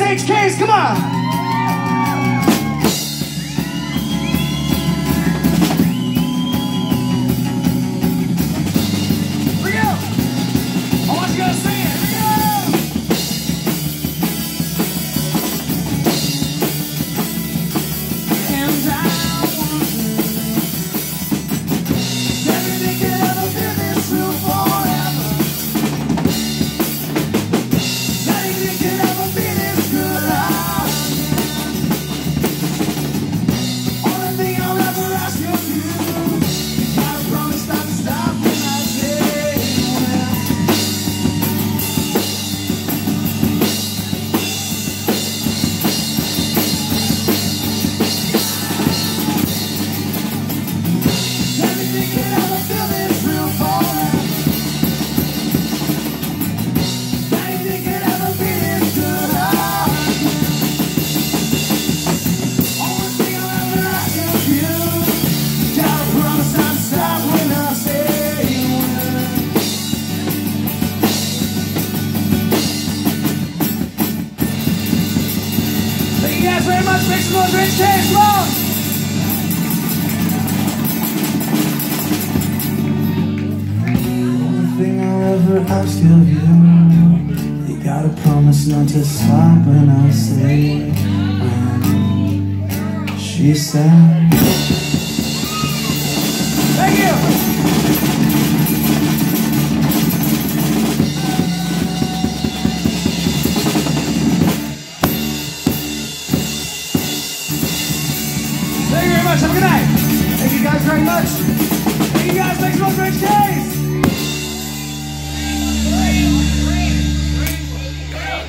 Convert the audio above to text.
HKs, come on. you guys very much. Thing I ever ask of you, you gotta promise not to stop when I say when she said.